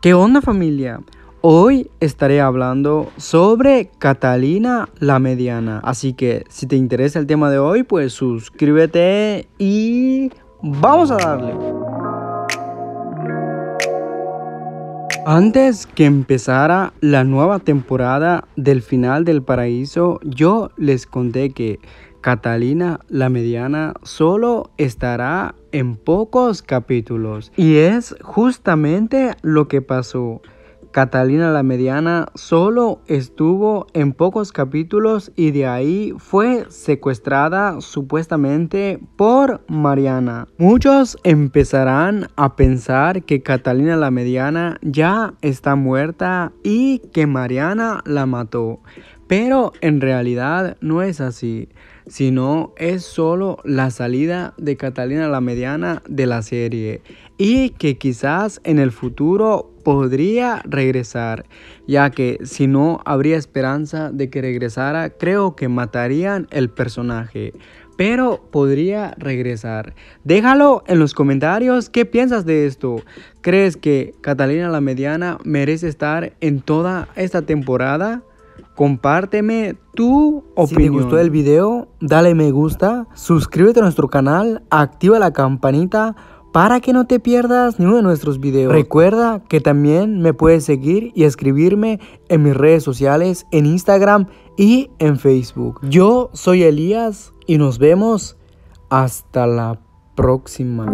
¿Qué onda familia? Hoy estaré hablando sobre Catalina la Mediana. Así que si te interesa el tema de hoy, pues suscríbete y vamos a darle. Antes que empezara la nueva temporada del final del paraíso, yo les conté que Catalina la Mediana solo estará en pocos capítulos. Y es justamente lo que pasó. Catalina la Mediana solo estuvo en pocos capítulos y de ahí fue secuestrada supuestamente por Mariana. Muchos empezarán a pensar que Catalina la Mediana ya está muerta y que Mariana la mató. Pero en realidad no es así, sino es solo la salida de Catalina la Mediana de la serie y que quizás en el futuro podría regresar, ya que si no habría esperanza de que regresara, creo que matarían el personaje. Pero podría regresar. Déjalo en los comentarios qué piensas de esto. ¿Crees que Catalina la Mediana merece estar en toda esta temporada? Compárteme tu opinión. Si te gustó el video, dale me gusta, suscríbete a nuestro canal, activa la campanita para que no te pierdas ninguno de nuestros videos. Recuerda que también me puedes seguir y escribirme en mis redes sociales, en Instagram y en Facebook. Yo soy Elías y nos vemos hasta la próxima.